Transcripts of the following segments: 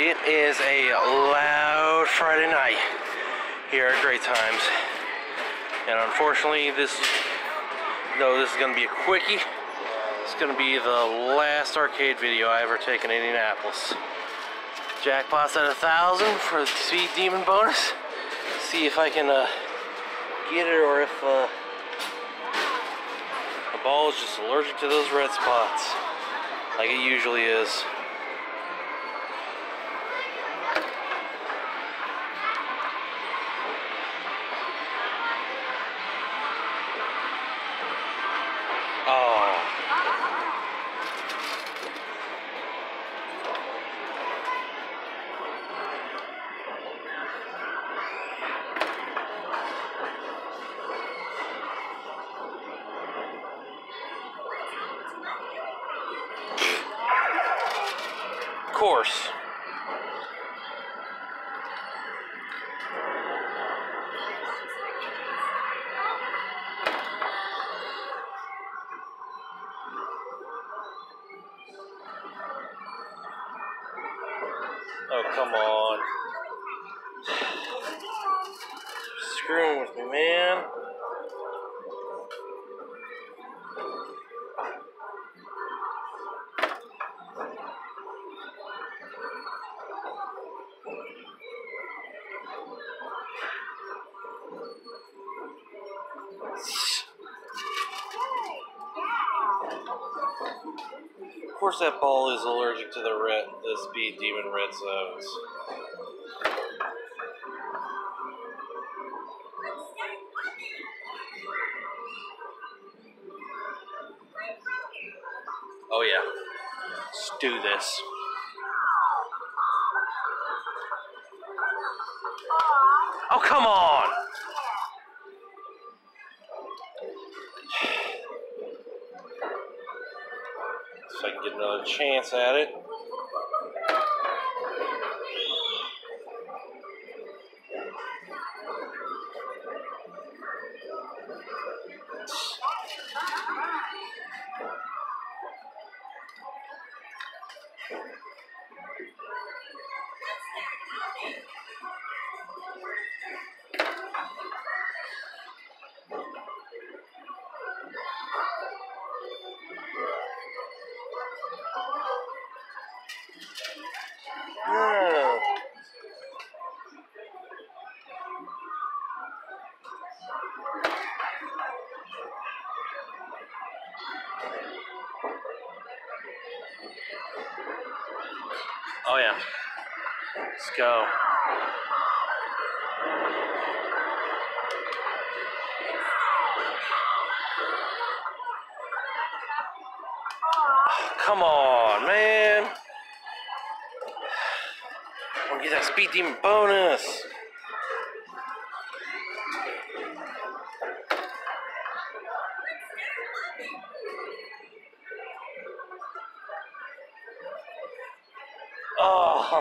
It is a loud Friday night here at Great Times. And unfortunately, this, no, this is going to be a quickie. It's going to be the last arcade video I ever take in Indianapolis. Jackpot's at a thousand for the Speed Demon bonus. See if I can uh, get it or if uh, the ball is just allergic to those red spots, like it usually is. Course. Course, that ball is allergic to the red, the speed demon red zones. Oh yeah, let's do this. Oh come on! So I can get another chance at it. Let's go. Come on, man. I want to get that speed demon bonus.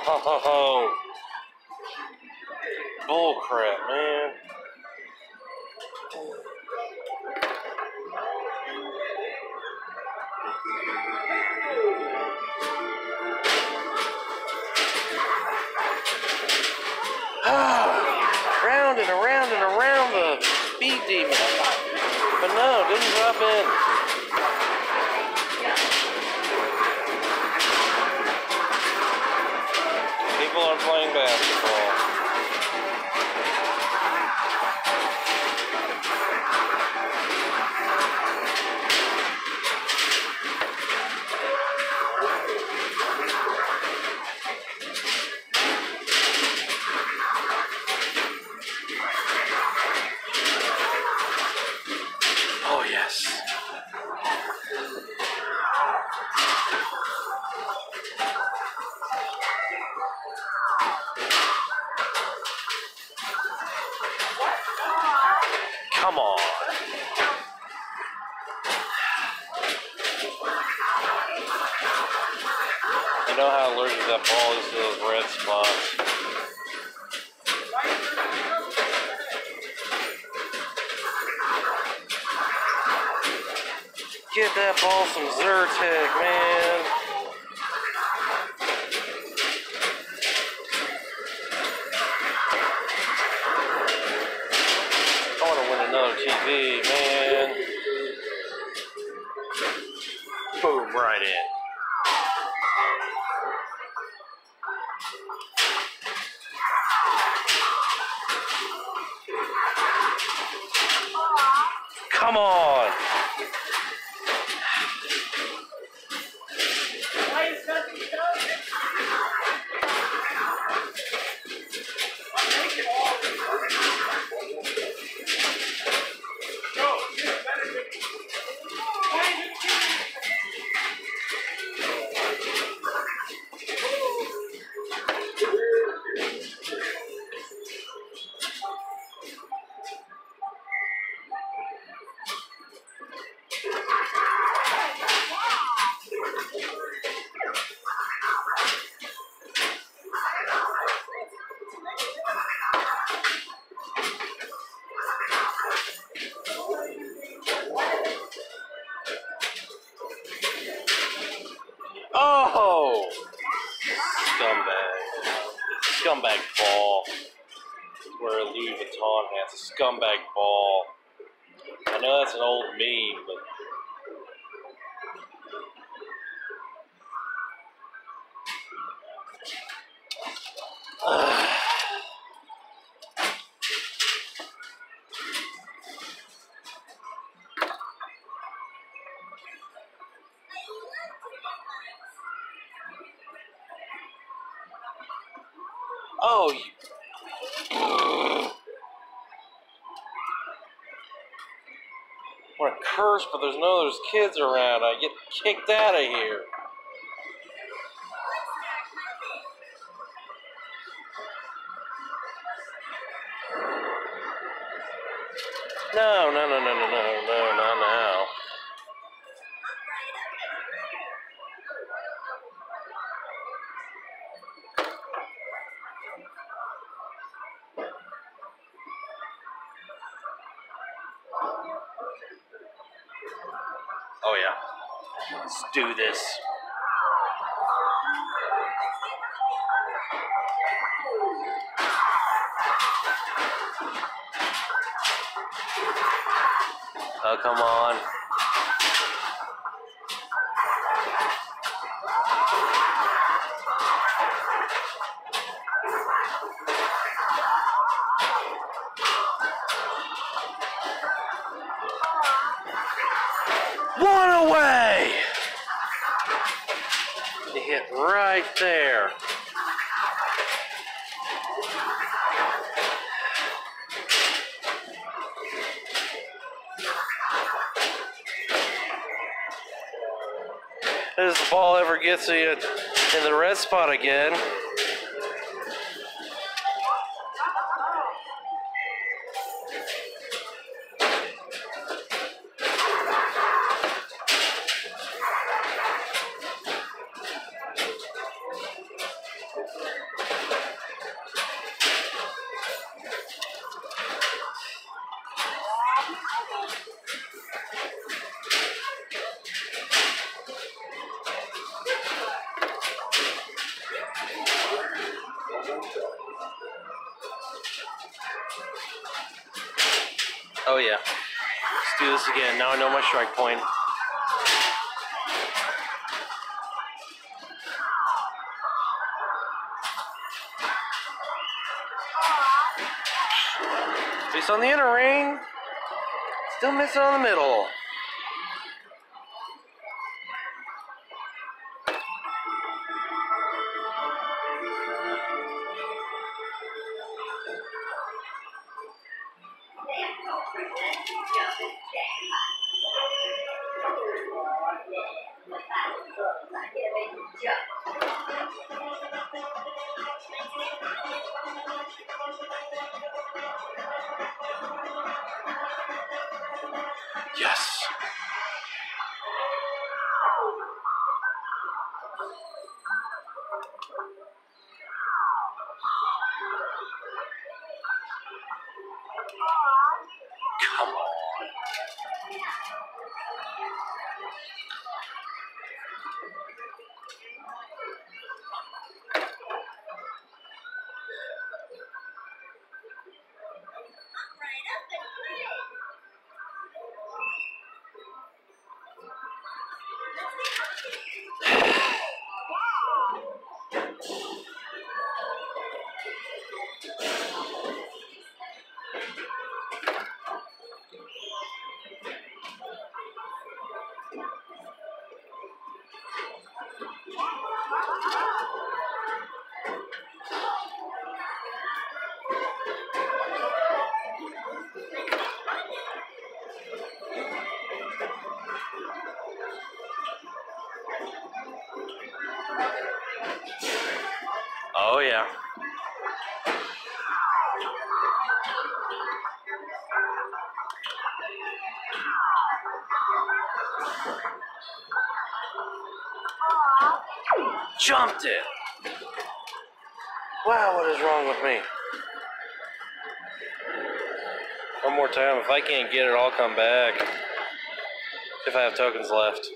Oh, bull crap, man. round and around and around the speed demon. But no, didn't drop in. Playing basketball. Oh, yes. That ball is those red spots. Get that ball some Zyrtec, man. Scumbag. Ball. Where a Louis Vuitton has a scumbag ball. I know that's an old meme, but. Ah. Oh, you. Want to curse, but there's no there's kids around. I get kicked out of here. No, no, no, no, no, no, no, not now. Oh yeah. Let's do this. Oh, come on. Away! He hit right there. As the ball ever gets in the red spot again. Again. Now I know my strike point. Base on the inner ring. Still missing on the middle. Yes. Come on. Jumped it. Wow, what is wrong with me? One more time. If I can't get it, I'll come back. If I have tokens left.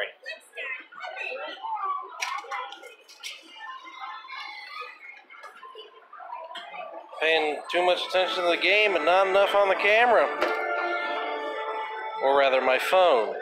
Sorry. Paying too much attention to the game and not enough on the camera. Or rather, my phone.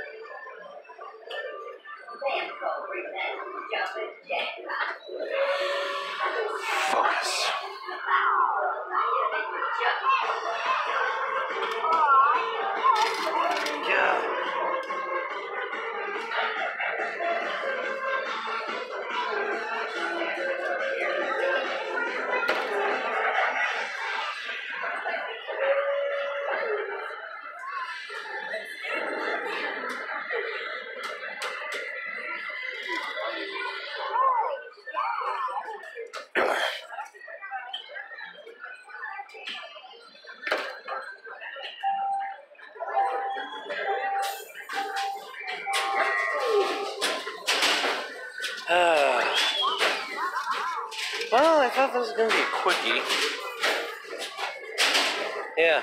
Quickie. Yeah.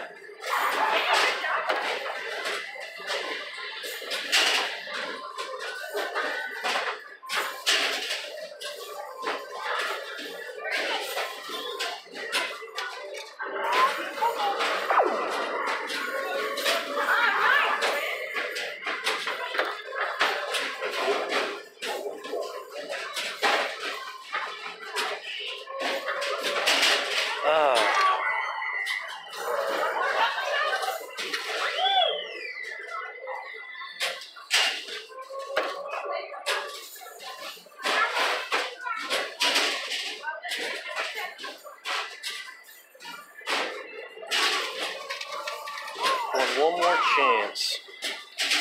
More chance.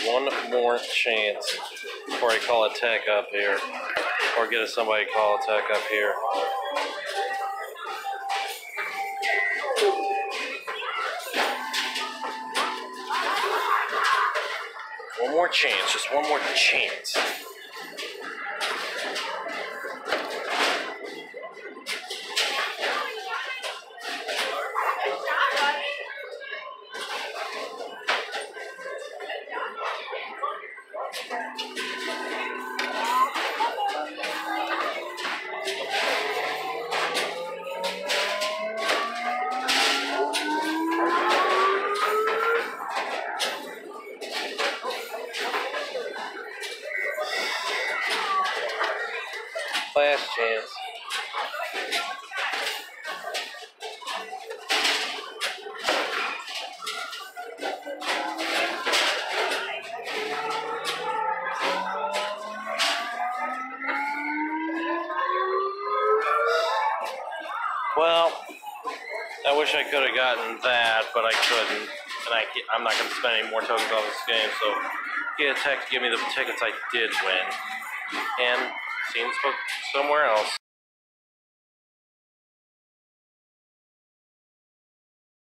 One more chance before I call a tech up here. Or get somebody call a tech up here. One more chance, just one more chance. Wish I could have gotten that, but I couldn't. And I, I'm not going to spend any more tokens on this game, so get a tech to give me the tickets I did win. And see seeing somewhere else.